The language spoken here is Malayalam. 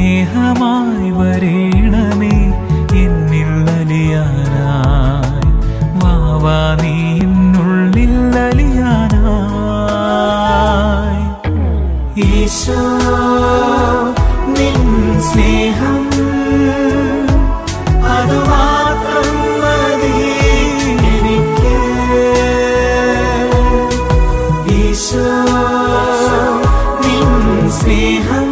സ്നേഹമായി വരേണമേ എന്നിൽ അലിയാനായി. വാവാ നീ എന്നുള്ളിൽ അലിയാനായി. ഈശോ നിൻ സ്നേഹം സ്നേഹം